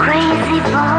crazy boy.